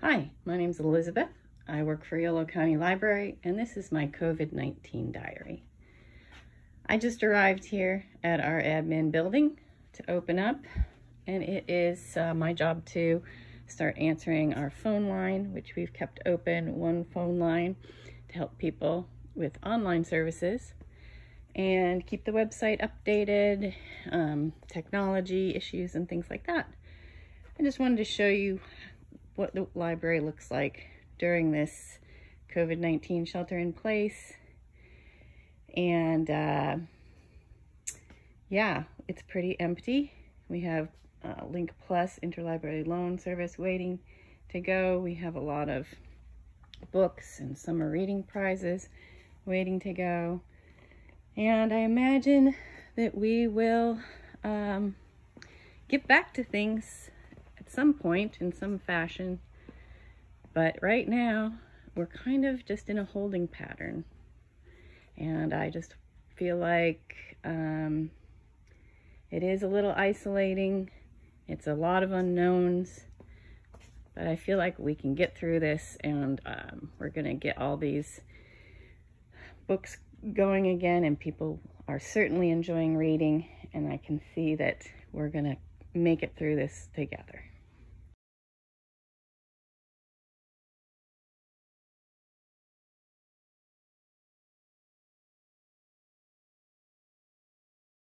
Hi, my name is Elizabeth. I work for Yolo County Library and this is my COVID-19 diary. I just arrived here at our admin building to open up and it is uh, my job to start answering our phone line, which we've kept open, one phone line to help people with online services and keep the website updated, um, technology issues and things like that. I just wanted to show you what the library looks like during this COVID-19 shelter in place. And uh, yeah, it's pretty empty. We have uh, Link Plus interlibrary loan service waiting to go. We have a lot of books and summer reading prizes waiting to go. And I imagine that we will um, get back to things at some point in some fashion. But right now, we're kind of just in a holding pattern. And I just feel like um, it is a little isolating. It's a lot of unknowns. But I feel like we can get through this and um, we're going to get all these books going again and people are certainly enjoying reading and I can see that we're going to make it through this together.